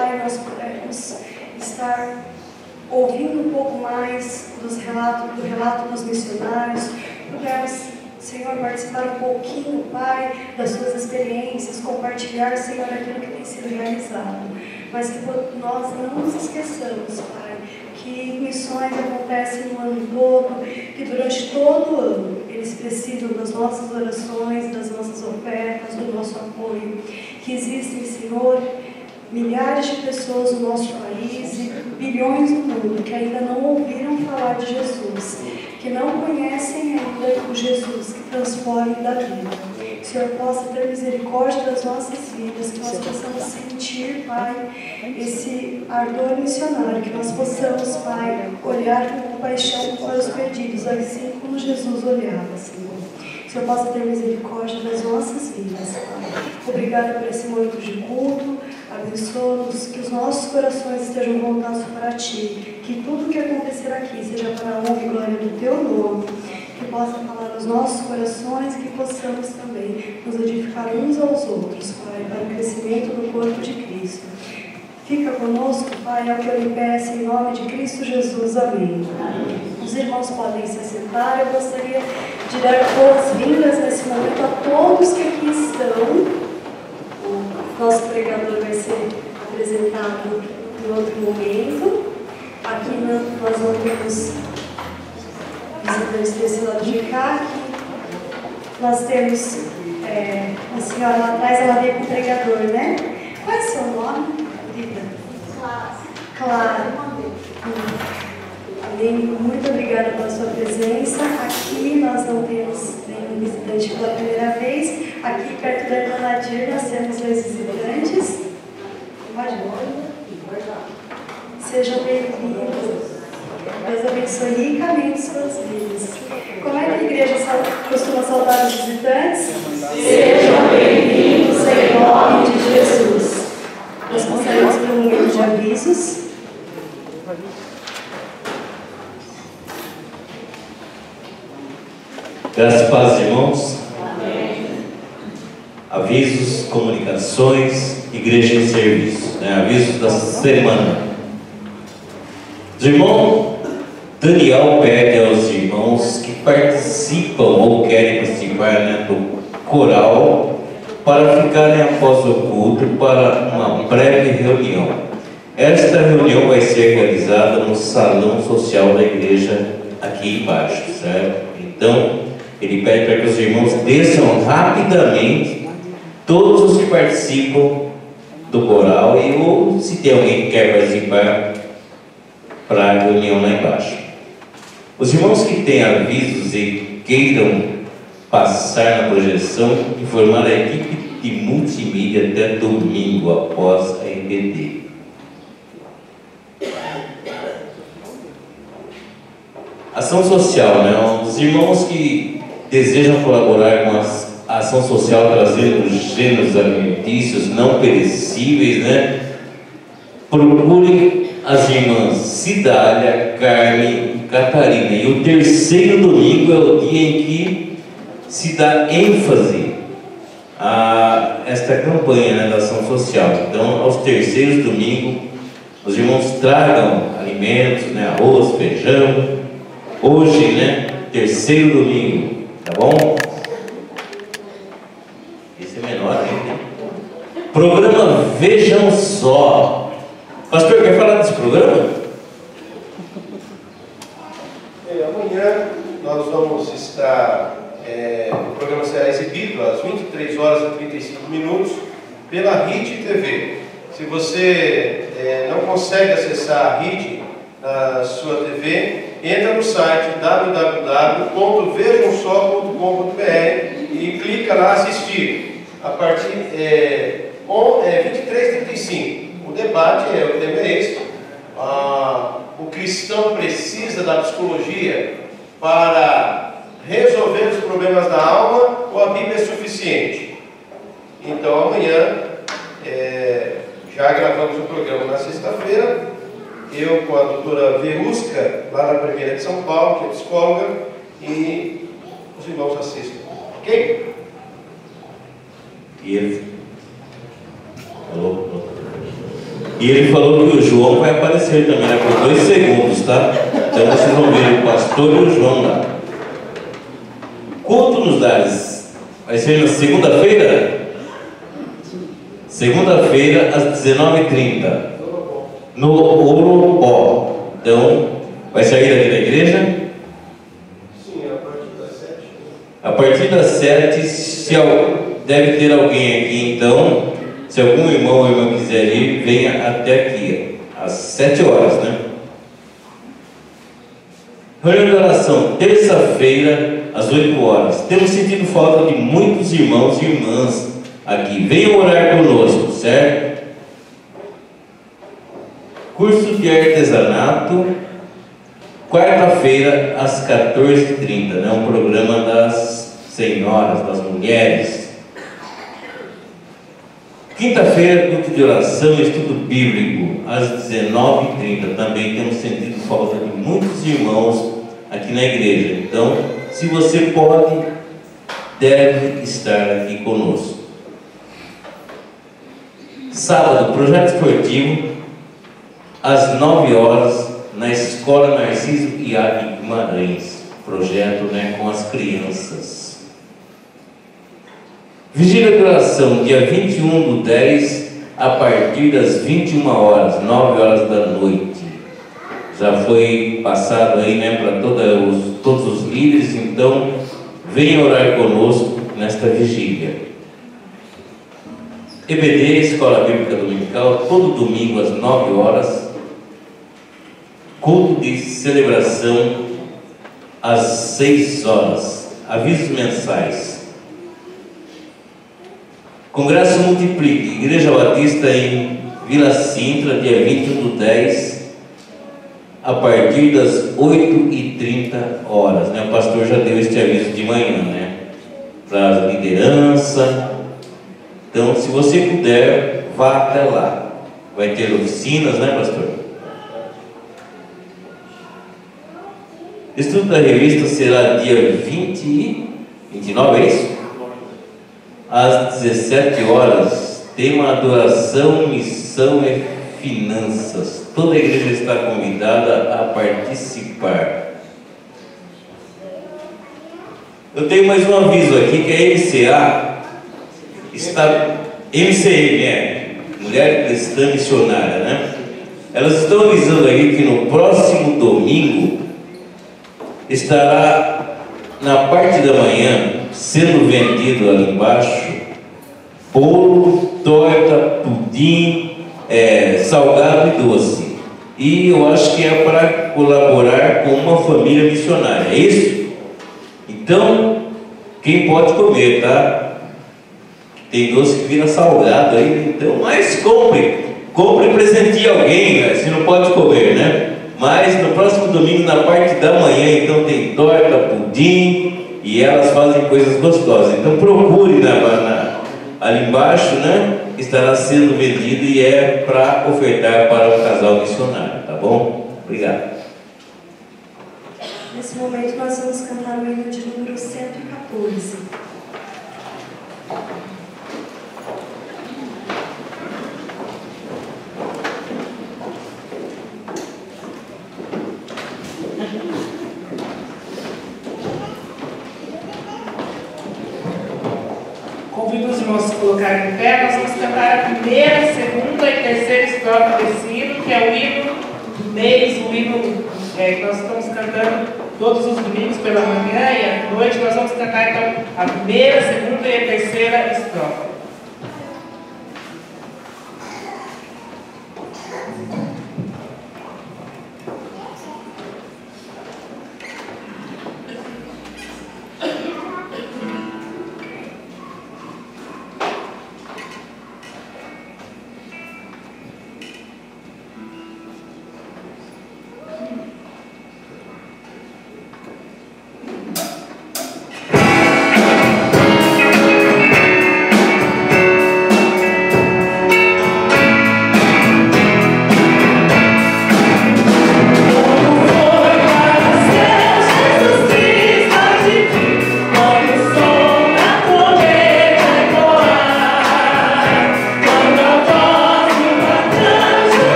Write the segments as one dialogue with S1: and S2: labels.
S1: Pai, nós pudemos estar ouvindo um pouco mais dos relatos, do relato dos missionários, pudemos, Senhor, participar um pouquinho, Pai, das suas experiências, compartilhar, Senhor, aquilo que tem sido realizado. Mas que nós não nos esqueçamos, Pai, que missões acontecem no ano todo, que durante todo o ano eles precisam das nossas orações, das nossas ofertas, do nosso apoio. Que existem, Senhor, milhares de pessoas no nosso país e bilhões no mundo que ainda não ouviram falar de Jesus, que não conhecem ainda o Jesus que transforma da vida. Que o Senhor possa ter misericórdia das nossas vidas, que nós possamos sentir, Pai, esse ardor missionário, que nós possamos, Pai, olhar com compaixão para os perdidos, assim como Jesus olhava, Senhor. O Senhor possa ter misericórdia das nossas vidas, Pai. Obrigada por esse momento de culto. Abençoa-nos, que os nossos corações estejam voltados para Ti. Que tudo que acontecer aqui seja para a honra e glória do Teu nome que possa falar aos nossos corações e que possamos também nos edificar uns aos outros, Pai, para o crescimento do corpo de Cristo. Fica conosco, Pai, é o que eu lhe peço, em nome de Cristo Jesus. Amém. Amém. Os irmãos podem se sentar. Eu gostaria de dar boas-vindas nesse momento a todos que aqui estão. Nosso pregador vai ser apresentado em outro momento. Aqui nós não temos visitantes desse lado de cá. Aqui nós temos é, a senhora lá atrás, ela veio com o pregador, né? Qual é o seu nome, Rita? Clara. Clara. Hum. muito obrigada pela sua presença. Aqui nós não temos nenhum visitante pela primeira vez. Aqui perto da Irmã Nadir nós temos dois visitantes. Pode Sejam bem-vindos. Deus abençoe ricamente suas vidas. Como é que a igreja costuma saudar os visitantes?
S2: Sejam bem-vindos em nome de Jesus.
S1: Nós passaremos por um momento de avisos.
S3: Graças paz, irmãos. Avisos, comunicações, igreja em serviço. Né? Avisos da semana. Os irmãos Daniel pede aos irmãos que participam ou querem participar né, do coral para ficarem após o culto para uma breve reunião. Esta reunião vai ser realizada no salão social da igreja aqui embaixo, certo? Então, ele pede para que os irmãos desçam rapidamente todos os que participam do coral e ou se tem alguém que quer participar para a reunião lá embaixo. Os irmãos que têm avisos e queiram passar na projeção, informar a equipe de multimídia até domingo após a EBD. Ação social, né? Os irmãos que desejam colaborar com a ação social trazendo gêneros alimentícios não perecíveis, né? Procurem as irmãs Cidália, Carmen e Catarina. E o terceiro domingo é o dia em que se dá ênfase a esta campanha né, da ação social. Então, aos terceiros domingos, os irmãos tragam alimentos, né, arroz, feijão. Hoje, né, terceiro domingo, tá bom? ser menor ainda. Programa Vejam Só. Pastor, quer falar desse programa?
S4: É, amanhã nós vamos estar, é, o programa será exibido às 23 horas e 35 minutos pela RIT TV. Se você é, não consegue acessar a RIT na sua TV, entra no site www.vejamsó.com.br e clica lá assistir. A partir é, é 23h35. O debate é, o tema é esse. Ah, o cristão precisa da psicologia para resolver os problemas da alma ou a Bíblia é suficiente? Então amanhã é, já gravamos o programa na sexta-feira. Eu com a doutora Verusca, lá na primeira de São Paulo, que é psicóloga, e os irmãos assistem. Ok?
S3: Ele falou, e ele falou que o João vai aparecer também, né, por dois segundos, tá? Então vocês vão ver o pastor e o João lá. Culto nos lares. Vai ser na segunda-feira? Segunda-feira, às 19h30. No Ouro Então, vai sair daqui da igreja?
S4: Sim, a partir das sete.
S3: A partir das sete, se deve ter alguém aqui, então, se algum irmão ou irmã quiser ir, venha até aqui, às sete horas, né? Reunião de oração, terça-feira, às 8 horas. Temos sentido falta de muitos irmãos e irmãs aqui. Venham orar conosco, certo? Curso de artesanato, quarta-feira, às 14h30, né? Um programa das senhoras, das mulheres. Quinta-feira, culto de oração e estudo bíblico, às 19h30. Também temos sentido falta de muitos irmãos aqui na igreja. Então, se você pode, deve estar aqui conosco. Sábado, projeto esportivo, às 9 horas, na Escola Narciso Iago Guimarães. Projeto né, com as crianças. Vigília de oração, dia 21 do 10, a partir das 21 horas, 9 horas da noite. Já foi passado aí né, para os, todos os líderes, então venha orar conosco nesta vigília. EBD, Escola Bíblica Dominical, todo domingo às 9 horas. Culto de celebração às 6 horas. Avisos mensais. Congresso Multiplique, Igreja Batista em Vila Sintra, dia 21 do 10, a partir das 8h30 horas. Né? O pastor já deu este aviso de manhã, né? Para a liderança. Então, se você puder, vá até lá. Vai ter oficinas, né, pastor? Estudo da revista será dia 20 e 29, é isso? Às 17 horas, tema adoração, missão e finanças. Toda a igreja está convidada a participar. Eu tenho mais um aviso aqui que a MCA está MCM, é Mulher Cristã Missionária, né? Elas estão avisando aqui que no próximo domingo estará na parte da manhã sendo vendido ali embaixo bolo, torta, pudim, é, salgado e doce. E eu acho que é para colaborar com uma família missionária, é isso? Então, quem pode comer, tá? Tem doce que vira salgado aí, então, mas compre, compre e presenteie alguém, né? se não pode comer, né? Mas no próximo domingo, na parte da manhã, então tem torta, pudim, e elas fazem coisas gostosas. Então procure na, na, ali embaixo, né? Estará sendo vendido e é para ofertar para o casal missionário, tá bom? Obrigado.
S1: Nesse momento nós vamos cantar o hino de número 114.
S5: A se colocarem em pé. Nós vamos cantar a primeira, segunda e terceira estrofe desse hino, que é o hino do mês, o hino é, que nós estamos cantando todos os domingos pela manhã e à noite. Nós vamos cantar então a primeira, segunda e a terceira estrofe.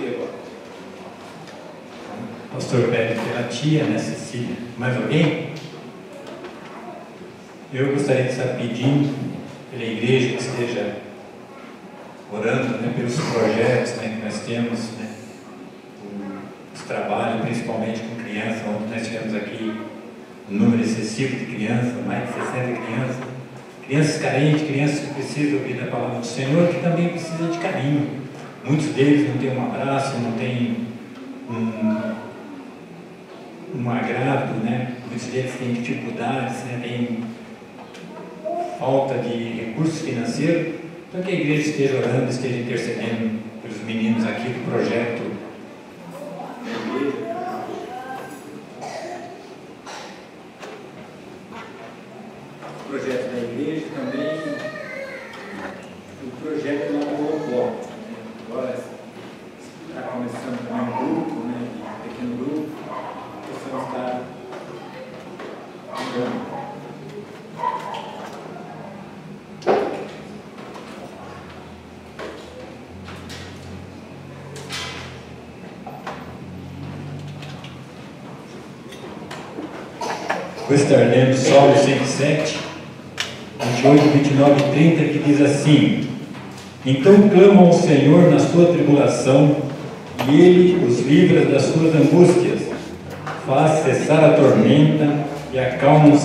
S6: Cecília agora. Pastor Bélio pela é tia, né, Cecília? Mais alguém? Eu gostaria de estar pedindo pela igreja que esteja orando né, pelos projetos né, que nós temos, né, os trabalhos, principalmente com crianças, Ontem nós tivemos aqui um número excessivo de crianças, mais de 60 crianças. Crianças carentes, crianças que precisam ouvir a palavra do Senhor, que também precisam de carinho. Muitos deles não têm um abraço, não têm um, um agrado, né? Muitos deles têm dificuldades, né? têm falta de recursos financeiros. Então que a igreja esteja orando, esteja intercedendo pelos meninos aqui do projeto assim: Então clamam ao Senhor na sua tribulação, e Ele os livra das suas angústias, faz cessar a tormenta e acalma os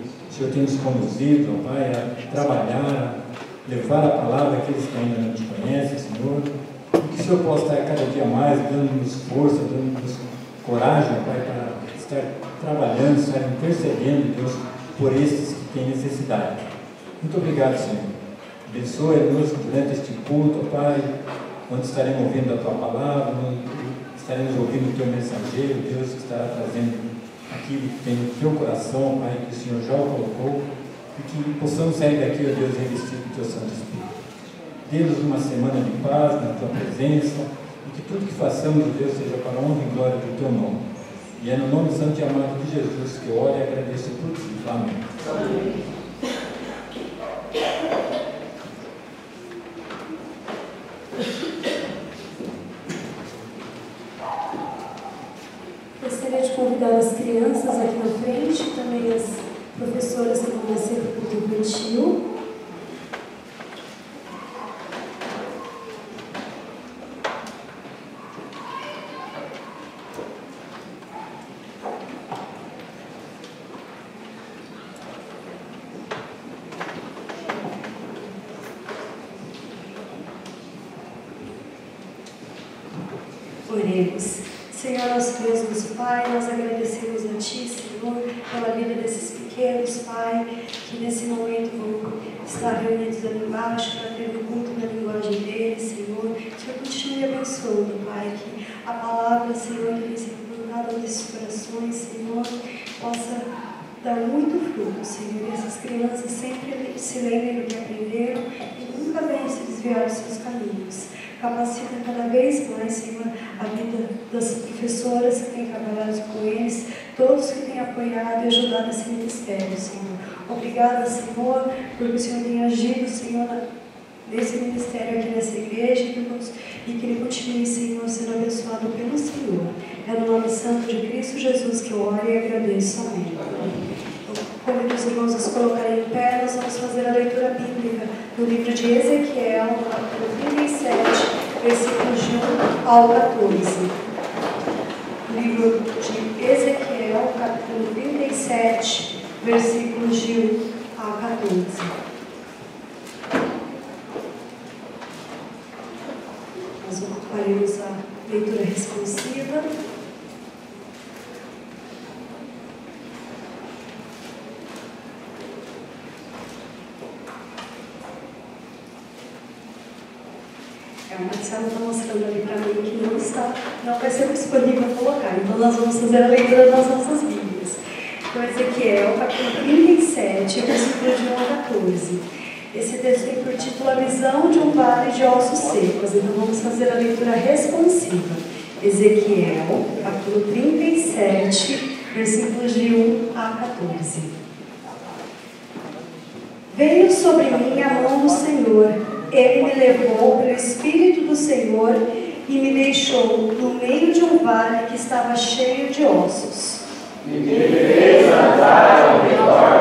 S6: Senhor tem nos conduzido, ó Pai, a trabalhar, a levar a palavra àqueles que ainda não te conhecem, Senhor. E que o Senhor possa estar cada dia mais dando-nos força, dando-nos coragem, Pai, para estar trabalhando, estar intercedendo, Deus, por esses que têm necessidade. Muito obrigado, Senhor. Abençoe-nos durante este culto, Pai onde estaremos ouvindo a tua palavra, onde estaremos ouvindo o teu mensageiro, Deus, que estará trazendo aquilo que tem no teu coração, Pai, que o Senhor já o colocou, e que possamos sair daqui, ó Deus, revestido do teu Santo Espírito. Dê-nos uma semana de paz na tua presença, e que tudo que façamos, ó Deus, seja para a honra e glória do teu nome. E é no nome santo e amado de Jesus que eu oro e agradeço por tudo. Amém. Amém.
S1: Convidar as crianças aqui na frente, também as professoras que vão nascer para o culto infantil. Oremos. Senhor, nosso Deus, nosso Pai, nós agradecemos a Ti, Senhor, pela vida desses pequenos, Pai, que nesse momento vão estar reunidos ali embaixo para ter o culto na linguagem deles, Senhor. Que Senhor continue abençoando, Pai, que a palavra, Senhor, que vem sendo plantada nesses corações, Senhor, possa dar muito fruto, Senhor. Essas crianças sempre se lembrem do que aprenderam e nunca venham se desviar dos seus caminhos. Capacita cada vez mais, Senhor, a vida das professoras que têm trabalhado com eles, todos que têm apoiado e ajudado esse ministério, Senhor. Obrigada, Senhor, porque o Senhor tem agido, Senhor, nesse ministério aqui nessa igreja e que ele continue, Senhor, sendo abençoado pelo Senhor. É no nome santo de Cristo Jesus que eu oro e agradeço. Amém. Convido os irmãos a se colocarem em pé, nós vamos fazer a leitura bíblica do livro de Ezequiel, capítulo 37, versículos de 1 ao 14. Livro de Ezequiel, capítulo 37, versículos de 1 ao 14. Nós faremos a leitura responsiva. A Marcela está mostrando ali para mim que não está, não vai ser disponível colocar. Então nós vamos fazer a leitura das nossas Bíblias. Então, Ezequiel, capítulo 37, versículo de 1 a 14. Esse texto tem por título A Visão de um Vale de Ossos Secos. Então vamos fazer a leitura responsiva. Ezequiel, capítulo 37, versículos de 1 a 14. Veio sobre mim a mão do Senhor ele me levou pelo Espírito do Senhor e me deixou no meio de um vale que estava cheio de ossos.
S2: E me fez andar ao redor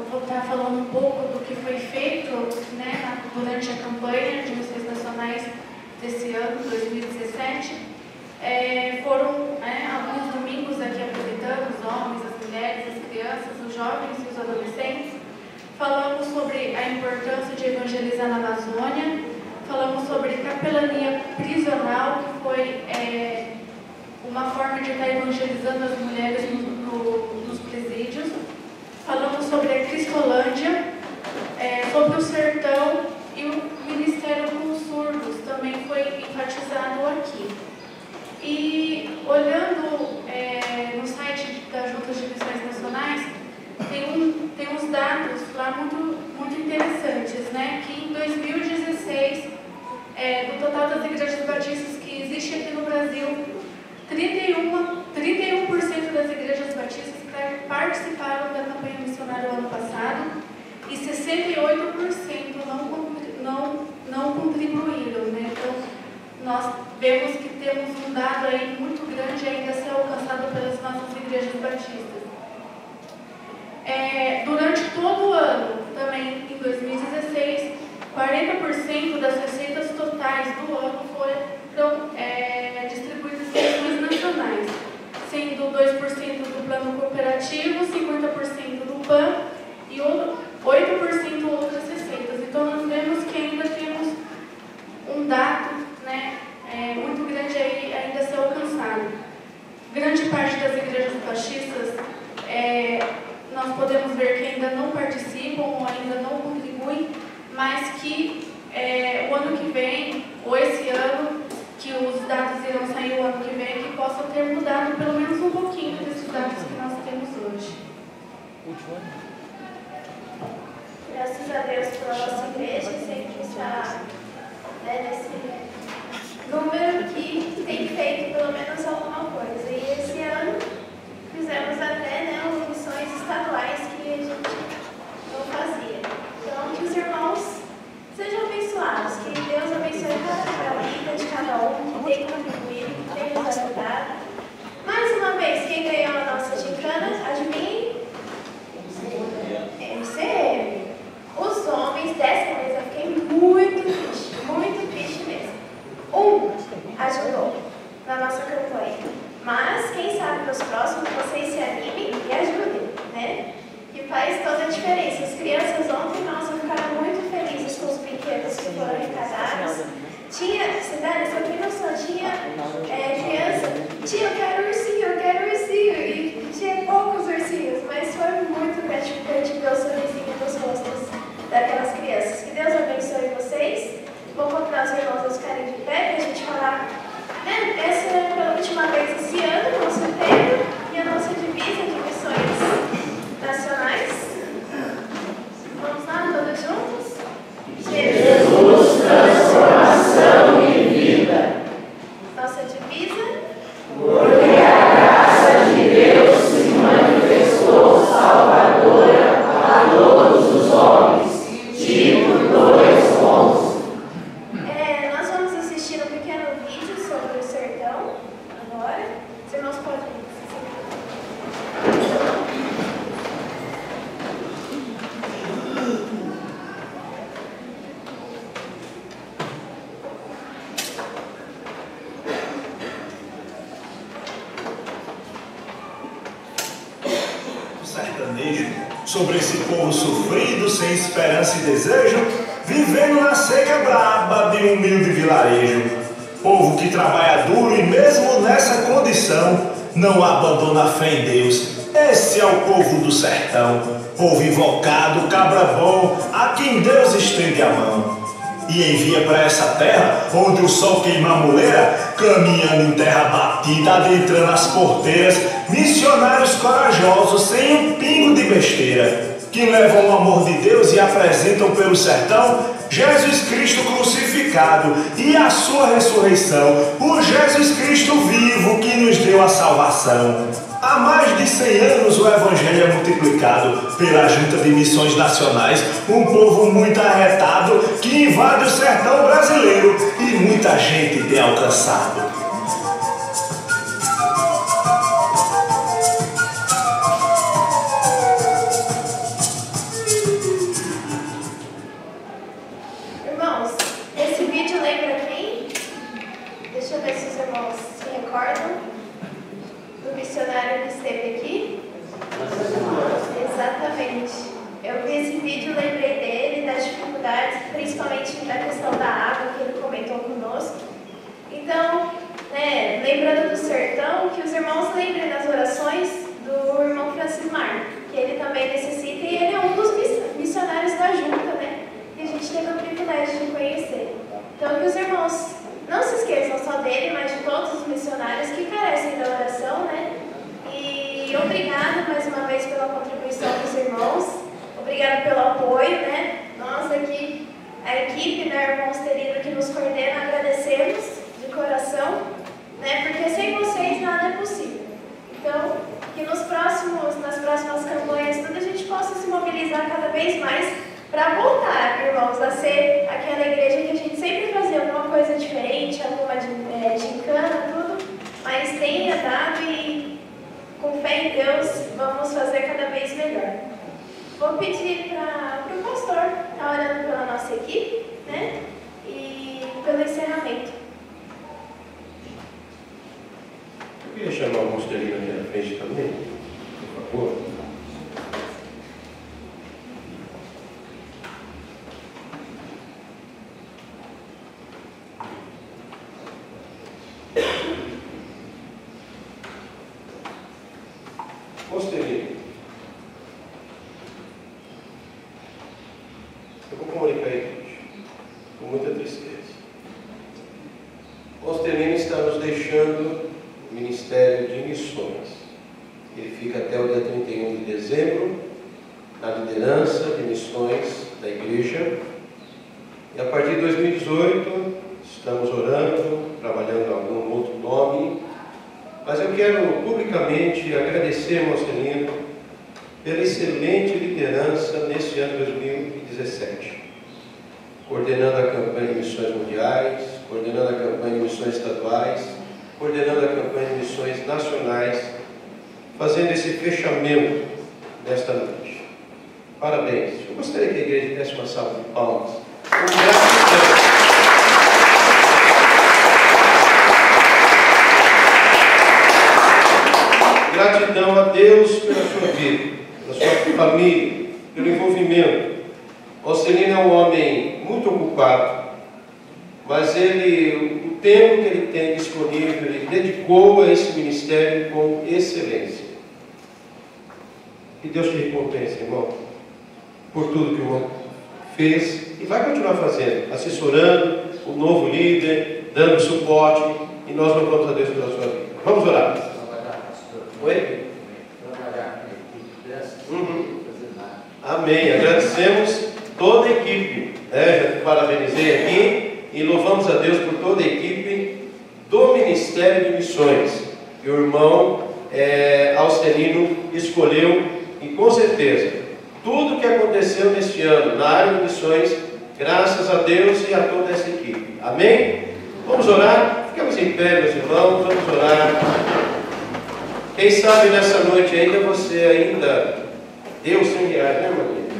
S1: Eu
S7: vou estar falando um pouco do que foi feito né, durante a campanha de missões nacionais desse ano, 2017. É, foram é, alguns domingos aqui apresentando os homens, as mulheres, as crianças, os jovens e os adolescentes. Falamos sobre a importância de evangelizar na Amazônia. Falamos sobre capelania prisional, que foi é, uma forma de estar evangelizando as mulheres no- no- nos presídios. Sobre a Cristolândia, é, sobre o sertão e o Ministério com os Surdos também foi enfatizado aqui. E olhando é, no site das Juntas de Missões Nacionais, tem, um, tem uns dados lá muito, muito interessantes, né? Que em 2016, é, do total das igrejas batistas que existe aqui no Brasil, 31%, 31% das igrejas batistas par- participaram da campanha missionária o ano passado e 68% não, não, não contribuíram. Né? Então, nós vemos que temos um dado aí muito grande ainda a ser alcançado pelas nossas igrejas batistas. É, durante todo o ano, também em 2016, 40% das receitas totais do ano foram é, distribuídas sendo 2% do plano cooperativo, 50% do PAN e o- 8% outras receitas. Então, nós vemos que ainda temos um dado né, é, muito grande aí ainda a ser alcançado. Grande parte das igrejas baixistas, é, nós podemos ver que ainda não participam ou ainda não contribuem, mas que é, o ano que vem, ou esse ano, que os dados irão sair o ano que vem, que possa ter mudado pelo menos um pouquinho desses dados que nós temos hoje.
S8: Graças a Deus pela nossa igreja, sempre está né, nesse número sobre
S9: esse povo sofrido, sem esperança e desejo, vivendo na seca braba de um humilde vilarejo. Povo que trabalha duro e mesmo nessa condição, não abandona a fé em Deus. Esse é o povo do sertão, povo invocado, cabra bom, a quem Deus estende a mão e envia para essa terra onde o sol queima a moleira, caminhando em terra batida, adentrando as porteiras, missionários corajosos, sem um pingo de besteira, que levam o amor de Deus e apresentam pelo sertão Jesus Cristo crucificado e a sua ressurreição, o Jesus Cristo vivo que nos deu a salvação. Há mais de 100 anos o Evangelho é multiplicado pela Junta de Missões Nacionais, um povo muito arretado que invade o sertão brasileiro e muita gente tem alcançado.
S8: Não se esqueçam só dele, mas de todos os missionários que carecem da oração, né? E obrigado mais uma vez pela contribuição dos irmãos. Obrigado pelo apoio, né? Nós aqui, a equipe da Irmãos Terino que nos coordena, agradecemos de coração, né? Porque sem vocês nada é possível. Então, que nos próximos, nas próximas campanhas, tudo a gente possa se mobilizar cada vez mais para voltar, irmãos, a ser aquela igreja que a gente sempre fazia alguma coisa diferente, alguma de- é, gincana, tudo, mas tenha dado e com fé em Deus vamos fazer cada vez melhor. Vou pedir para o pastor estar orando pela nossa equipe, né? E pelo encerramento.
S4: Eu queria chamar o Mostelino aqui na frente também, por favor. Mostelino. Eu vou comunicar aí, com muita tristeza. Mostelino está nos deixando o Ministério de Missões. Ele fica até o dia 31 de dezembro na liderança de missões da igreja. E a partir de 2018, estamos orando, trabalhando algum outro nome. Mas eu quero publicamente agradecer, Mostelino, pela excelente liderança neste ano 2017 coordenando a campanha de missões mundiais, coordenando a campanha de missões estaduais, coordenando a campanha de missões nacionais, fazendo esse fechamento desta noite. Parabéns. Eu gostaria que a igreja desse uma salva de palmas. Gratidão. a Deus pela sua vida, pela sua família, pelo envolvimento. Ocelino é um homem muito ocupado, mas ele, o tempo que ele tem disponível, ele dedicou a esse ministério com excelência. Deus te recompense, irmão, por tudo que o irmão fez e vai continuar fazendo, assessorando o novo líder, dando suporte, e nós louvamos a Deus pela sua vida. Vamos orar. Oi? Uhum. Amém. Agradecemos toda a equipe. Né? Já parabenizei aqui e louvamos a Deus por toda a equipe do Ministério de Missões. Que o irmão é, escolheu e com certeza tudo que aconteceu neste ano na área de missões, graças a Deus e a toda essa equipe. Amém? Vamos orar? Ficamos em pé, meus irmãos, vamos orar. Quem sabe nessa noite ainda você ainda deu 100 reais, né?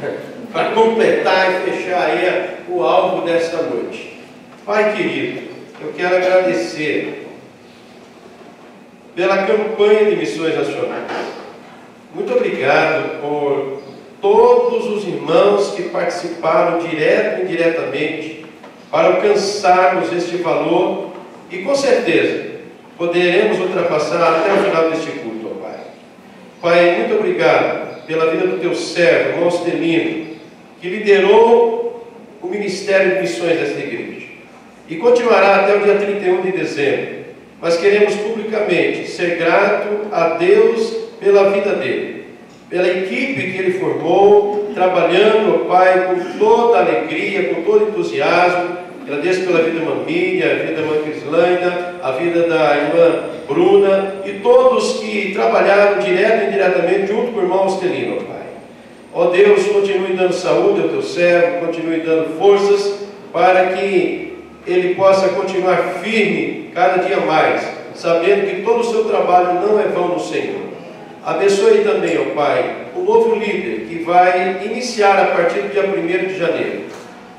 S4: Para completar e fechar aí o alvo desta noite. Pai querido, eu quero agradecer pela campanha de missões nacionais. Muito obrigado por todos os irmãos que participaram direto e indiretamente para alcançarmos este valor e com certeza poderemos ultrapassar até o final deste culto, ó Pai. Pai, muito obrigado pela vida do teu servo, irmão Ostelino, que liderou o ministério de missões desta igreja e continuará até o dia 31 de dezembro. Mas queremos publicamente ser grato a Deus pela vida dele pela equipe que ele formou, trabalhando, ó Pai, com toda alegria, com todo entusiasmo. Agradeço pela vida da Miriam, a vida da irmã Crislaina, a vida da irmã Bruna e todos que trabalharam direto e indiretamente junto com o irmão Austelino, ó Pai. Ó Deus, continue dando saúde ao teu servo, continue dando forças para que ele possa continuar firme cada dia mais, sabendo que todo o seu trabalho não é vão no Senhor. Abençoe também, ó Pai, o novo líder que vai iniciar a partir do dia 1 de janeiro.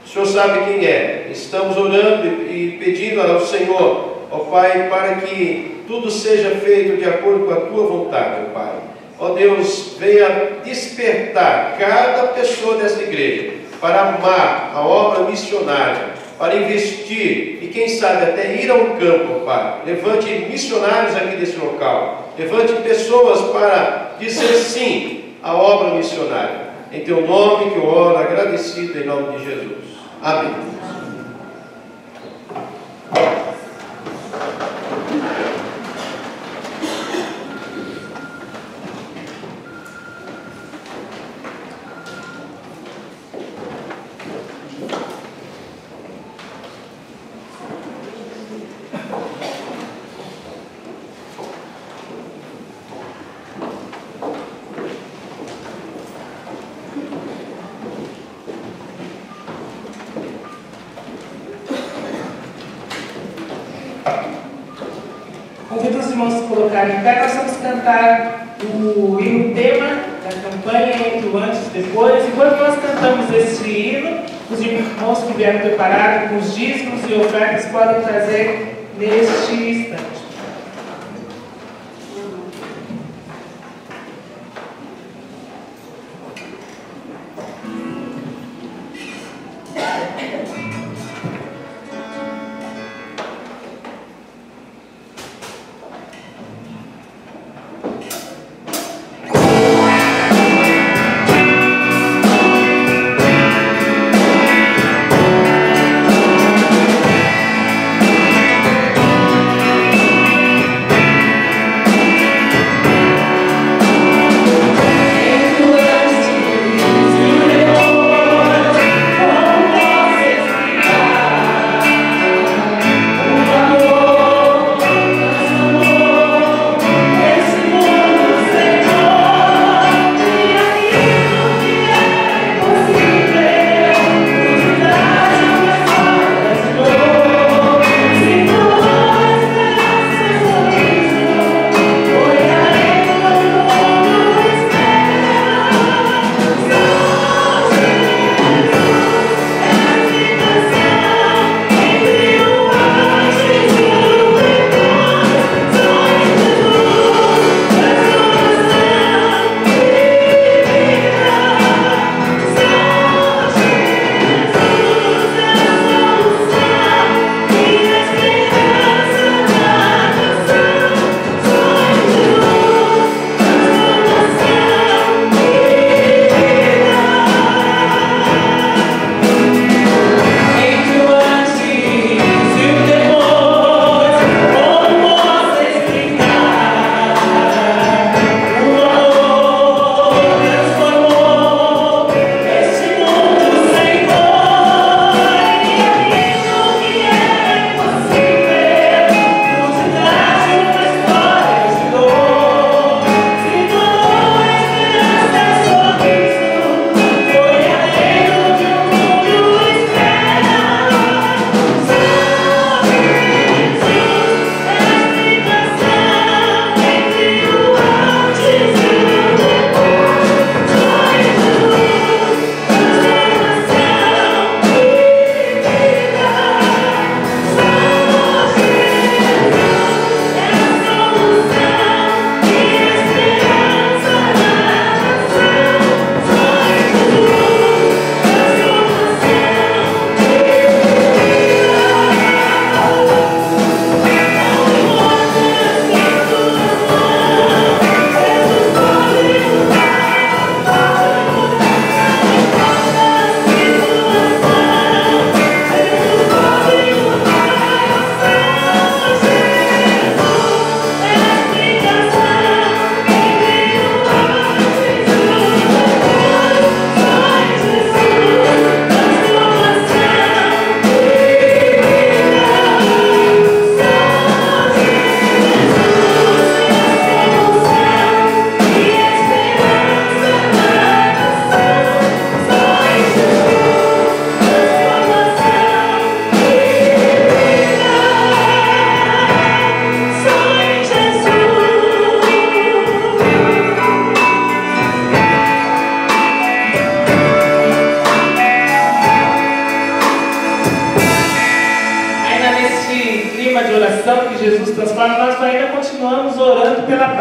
S4: O Senhor sabe quem é. Estamos orando e pedindo ao Senhor, ó Pai, para que tudo seja feito de acordo com a tua vontade, ó Pai. Ó Deus, venha despertar cada pessoa desta igreja para amar a obra missionária, para investir e, quem sabe, até ir ao campo, Pai. Levante missionários aqui desse local. Levante pessoas para dizer sim à obra missionária. Em teu nome que eu oro, agradecido em nome de Jesus. Amém.
S5: Convido os irmãos a se colocarem em pé. Nós vamos cantar o hino tema o antes e depois. Enquanto nós cantamos esse hino, os irmãos que vieram preparados com os dízimos e ofertas podem trazer neste instante.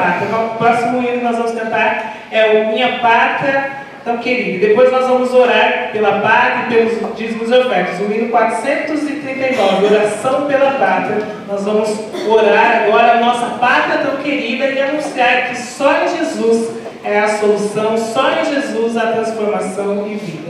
S5: Pátria. O próximo hino nós vamos cantar é o Minha Pátria Tão Querida. Depois nós vamos orar pela pátria e pelos dízimos e ofertas. O hino 439, Oração pela Pátria. Nós vamos orar agora a nossa pátria tão querida e anunciar que só em Jesus é a solução, só em Jesus a transformação e vida.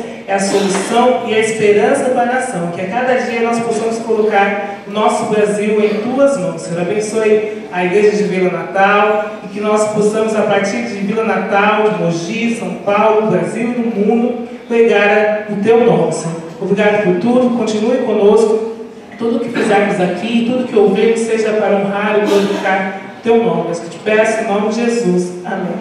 S5: é a solução e a esperança para a nação. Que a cada dia nós possamos colocar nosso Brasil em tuas mãos. Senhor, abençoe a igreja de Vila Natal e que nós possamos, a partir de Vila Natal, de Mogi, São Paulo, Brasil e do mundo, pregar o teu nome, Senhor. Obrigado por tudo, continue conosco tudo que fizermos aqui, tudo que ouvirmos, seja para honrar e glorificar teu nome. Eu te peço em nome de Jesus. Amém.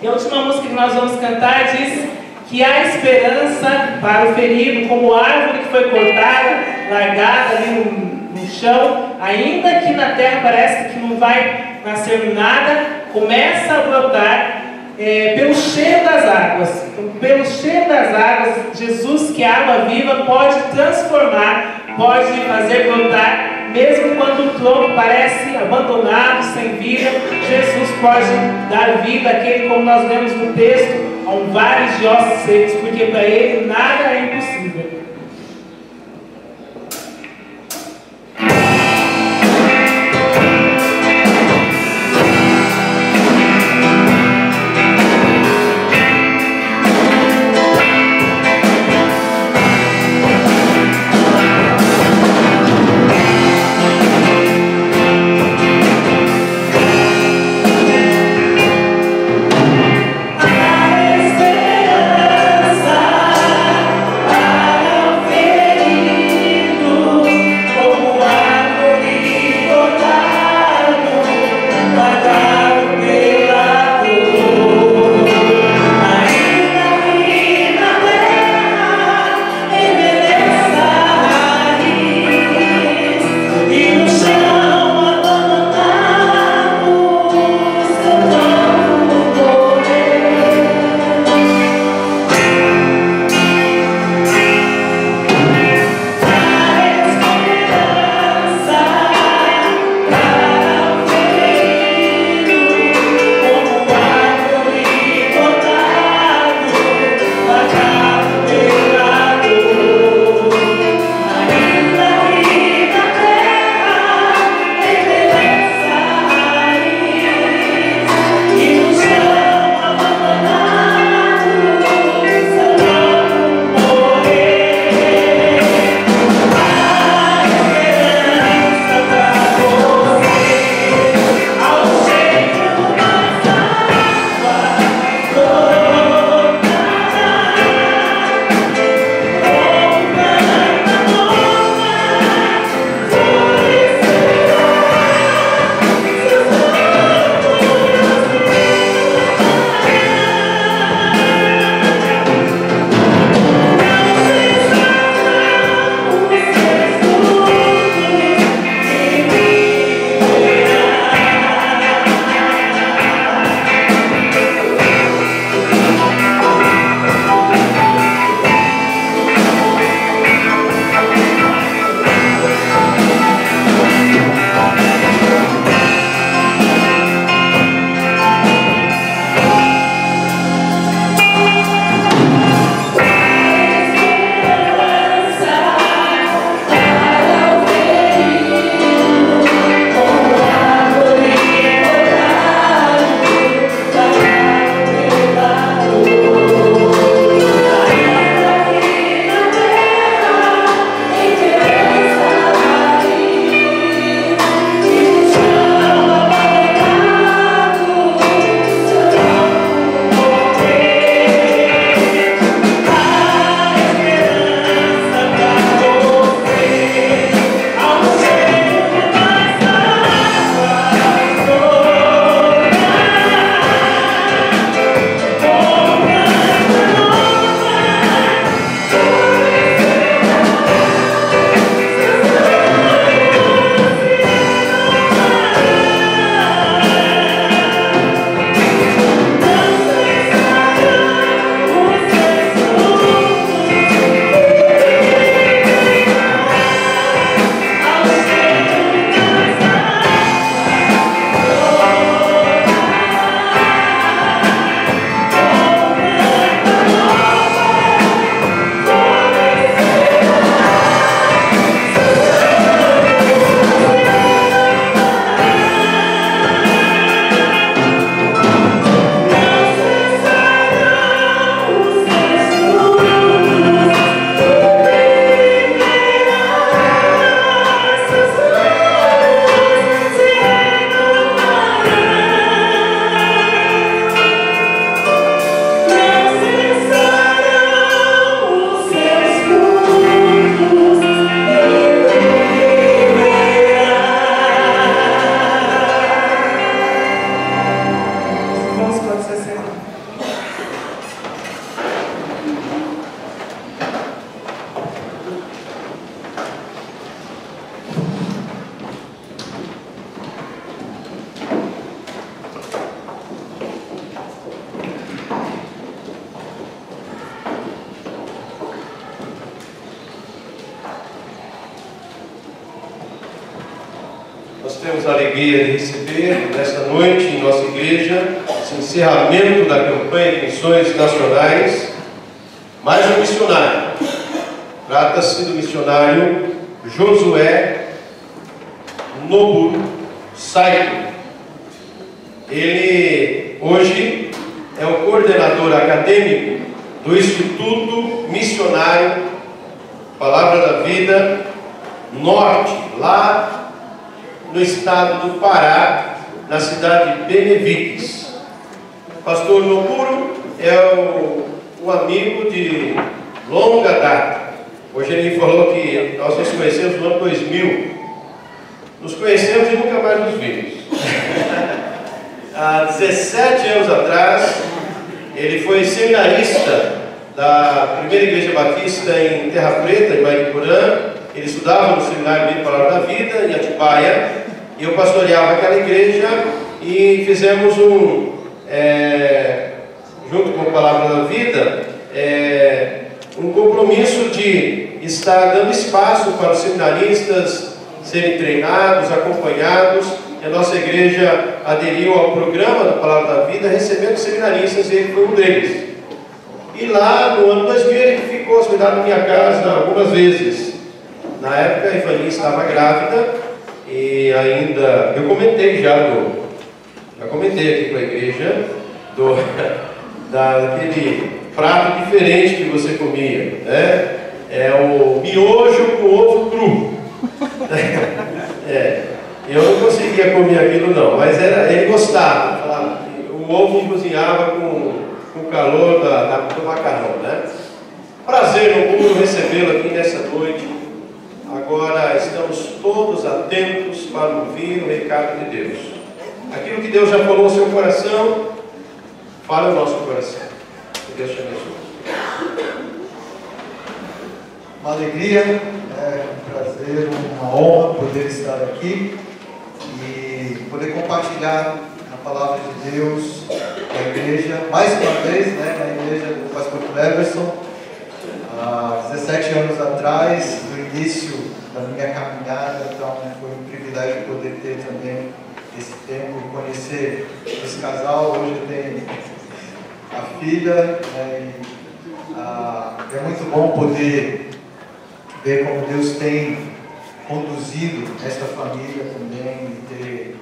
S5: E a última música que nós vamos cantar diz que há esperança para o ferido, como árvore que foi cortada, largada ali no, no chão, ainda que na terra parece que não vai nascer nada, começa a brotar é, pelo cheiro das águas. Então, pelo cheiro das águas, Jesus, que é água viva, pode transformar pode fazer brotar, mesmo quando o tronco parece abandonado, sem vida, Jesus pode dar vida àquele, como nós vemos no texto, um vale de ossos secos, porque para ele nada é impossível.
S4: Ele hoje é o coordenador acadêmico do Instituto Missionário Palavra da Vida Norte, lá no estado do Pará, na cidade de Benevides. Pastor Noburo é o, um amigo de longa data. Hoje ele falou que nós nos conhecemos no ano 2000. Nos conhecemos e nunca mais nos vimos. Há 17 anos atrás, ele foi seminarista da Primeira Igreja Batista em Terra Preta, em Maricurã. Ele estudava no Seminário de Palavra da Vida, em Atibaia, eu pastoreava aquela igreja e fizemos um, é, junto com a Palavra da Vida, é, um compromisso de estar dando espaço para os seminaristas serem treinados, acompanhados. A nossa igreja aderiu ao programa da Palavra da Vida, recebendo seminaristas e ele foi um deles. E lá no ano 2000 ele ficou hospedado na minha casa algumas vezes. Na época a Ivani estava grávida e ainda, eu comentei já do, já comentei aqui com a igreja do, daquele prato diferente que você comia, né? É o miojo com ovo cru. é, eu não conseguia comer aquilo não, mas era, ele gostava. O ovo cozinhava com, com o calor da, da, do macarrão, né? Prazer no mundo recebê-lo aqui nessa noite Agora estamos todos atentos para ouvir o recado de Deus. Aquilo que Deus já falou no seu coração, fala no nosso coração. Que Deus te abençoe.
S10: Uma alegria, é um prazer, uma honra poder estar aqui e poder compartilhar a palavra de Deus com a igreja, mais uma vez, né, na igreja do pastor Cleverson, há 17 anos atrás, no início da minha caminhada, então foi um privilégio poder ter também esse tempo conhecer esse casal. Hoje tenho a filha né, e ah, é muito bom poder ver como Deus tem conduzido esta família também e ter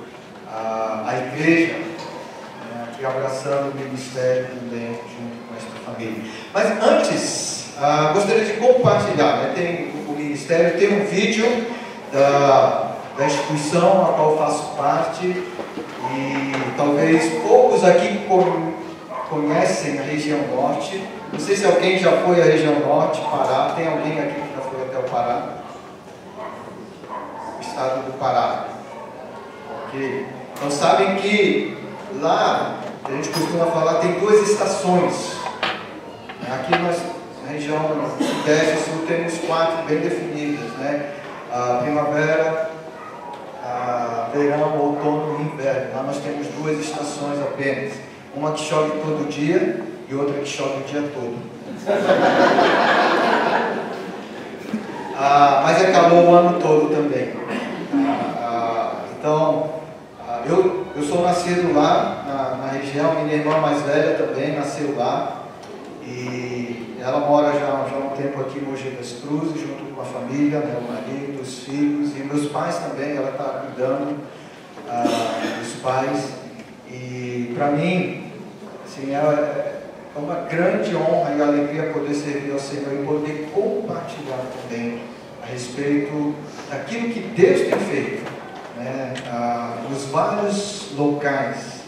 S10: ah, a igreja né, abraçando o ministério também junto com esta família. Mas antes, ah, gostaria de compartilhar, né, tem ministério. Tem um vídeo da, da instituição a qual faço parte e talvez poucos aqui conhecem a região norte. Não sei se alguém já foi à região norte, Pará. Tem alguém aqui que já foi até o Pará? Estado do Pará. Ok. Então sabem que lá, a gente costuma falar, tem duas estações. Aqui nós na região sudeste e sul temos quatro bem definidas, né? A primavera, a verão, outono e inverno. Lá nós temos duas estações apenas. Uma que chove todo dia e outra que chove o dia todo. ah, mas é calor o ano todo também. Então, ah, eu, eu sou nascido lá na, na região, minha irmã mais velha também nasceu lá. E ela mora já, já há um tempo aqui em Mogi das Cruzes, junto com a família, o marido, os filhos, e meus pais também, ela está cuidando ah, dos pais. E para mim, assim, é, é uma grande honra e alegria poder servir ao Senhor e poder compartilhar também a respeito daquilo que Deus tem feito né, ah, nos vários locais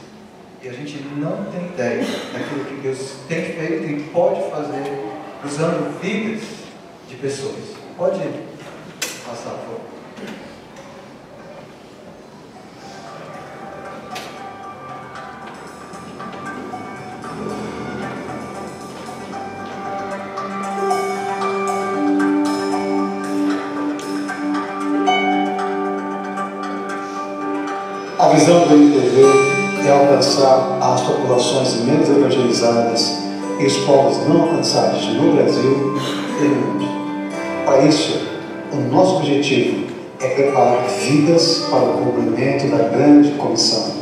S10: e a gente não tem ideia daquilo que Deus tem feito e pode fazer usando vidas de pessoas. Pode passar, por favor.
S11: Visão do ITV é alcançar as populações menos evangelizadas e os povos não alcançados no Brasil e no mundo. Para isso, o nosso objetivo é preparar vidas para o cumprimento da grande comissão.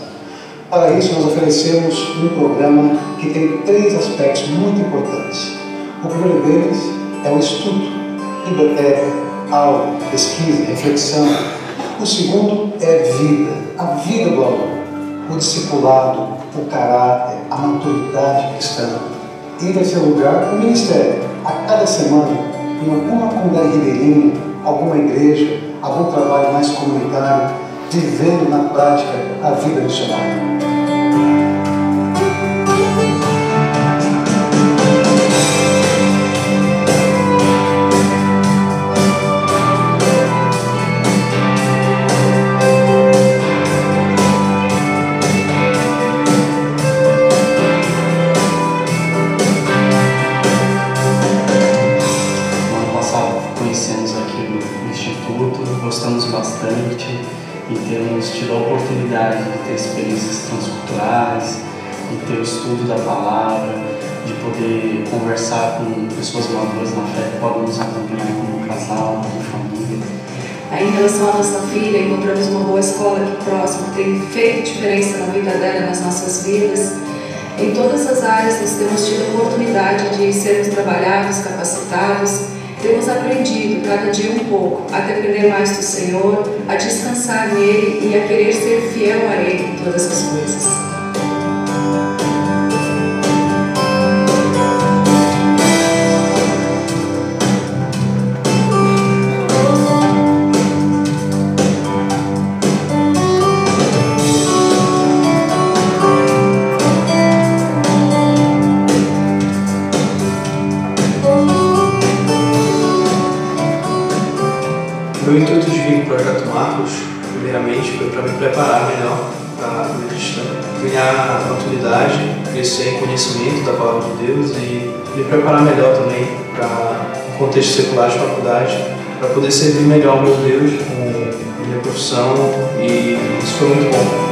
S11: Para isso, nós oferecemos um programa que tem três aspectos muito importantes. O primeiro deles é o estudo, biblioteca, aula, pesquisa, reflexão. O segundo é vida, a vida do aluno, o discipulado, o caráter, a maturidade cristã. Em terceiro lugar, o ministério. A cada semana, em alguma comunidade ribeirinha, alguma igreja, algum trabalho mais comunitário, vivendo na prática a vida missionária.
S12: Bastante e temos tido a oportunidade de ter experiências transculturais, de ter o estudo da palavra, de poder conversar com pessoas maduras na fé que podem nos acompanhar como casal, como família.
S13: Aí, em relação à nossa filha, encontramos uma boa escola aqui próximo, que tem feito diferença na vida dela, nas nossas vidas. Em todas as áreas, nós temos tido a oportunidade de sermos trabalhados, capacitados, temos aprendido cada dia um pouco a depender mais do Senhor, a descansar nele e a querer ser fiel a Ele em todas as coisas.
S14: De Deus e me preparar melhor também para o contexto secular de faculdade, para poder servir melhor ao meu Deus com minha profissão e isso foi muito bom.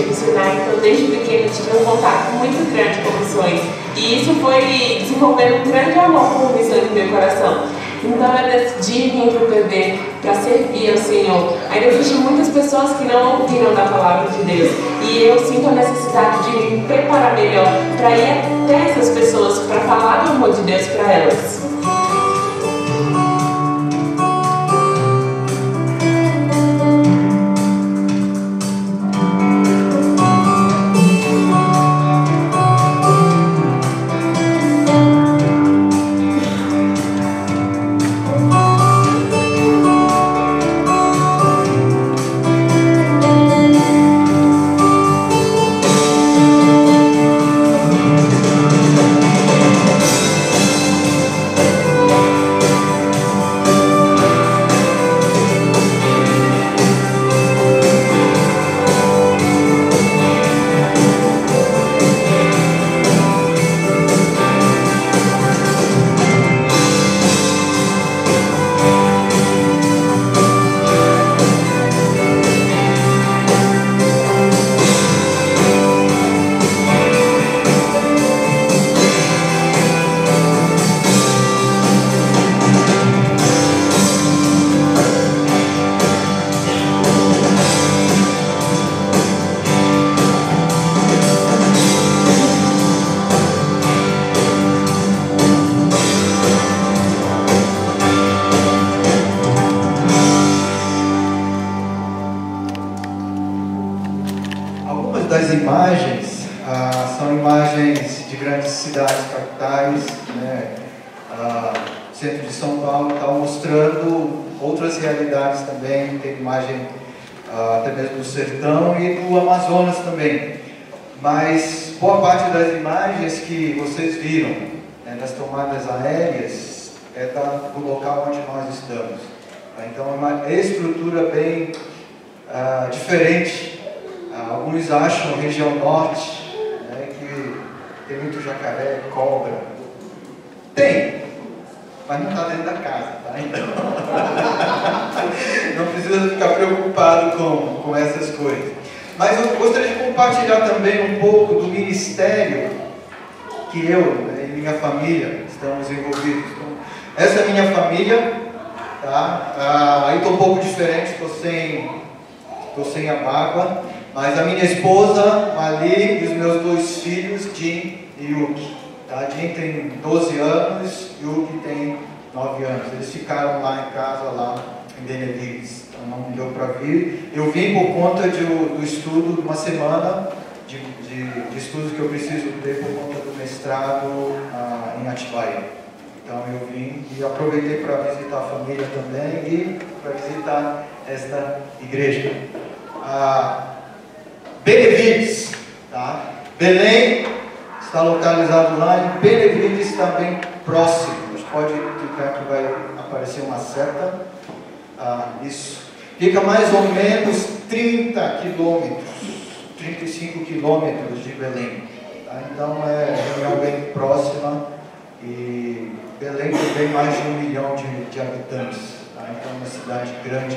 S15: É missionária, então desde pequena eu tive um contato muito grande com missões. E isso foi desenvolvendo um grande amor por missões no meu coração. Então eu decidi vir para o PB para servir ao Senhor. Ainda existem muitas pessoas que não ouviram da palavra de Deus. E eu sinto a necessidade de me preparar melhor para ir até essas pessoas, para falar do amor de Deus para elas.
S10: Capitais, né? Centro de São Paulo tal, mostrando outras realidades também. Tem imagem ah, até mesmo do sertão e do Amazonas também. Mas boa parte das imagens que vocês viram né, das tomadas aéreas é da, do local onde nós estamos. Tá? Então é uma estrutura bem ah, diferente. Ah, alguns acham região norte né, que tem muito jacaré, cobra. Tem, mas não está dentro da casa, tá? Então, não precisa ficar preocupado com, com essas coisas. Mas eu gostaria de compartilhar também um pouco do ministério que eu né, e minha família estamos envolvidos. Então, essa é minha família, tá? Ah, aí estou um pouco diferente, estou sem, tô sem a mágoa, mas a minha esposa, Mali, e os meus dois filhos, Jim e Yuki. Tá? Jim tem 12 anos, Yuki tem 9 anos. Eles ficaram lá em casa, lá em Benevides. Então não deu para vir. Eu vim por conta de, do estudo, de uma semana de, de, de estudos que eu preciso ter por conta do mestrado ah, em Atibaia. Então eu vim e aproveitei para visitar a família também e para visitar esta igreja. Ah, Benevides, tá? Belém está localizado lá em Benevides também próximo. A gente pode clicar que vai aparecer uma seta. Ah, isso. Fica mais ou menos 30 quilômetros, 35 quilômetros de Belém. Tá? Então é região bem próxima e Belém tem mais de um milhão de, de habitantes. Tá? Então é uma cidade grande.